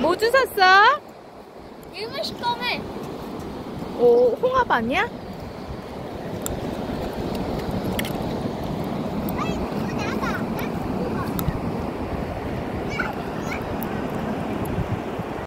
뭐 주셨어? 유무시 꺼메 오, 홍합 아니야?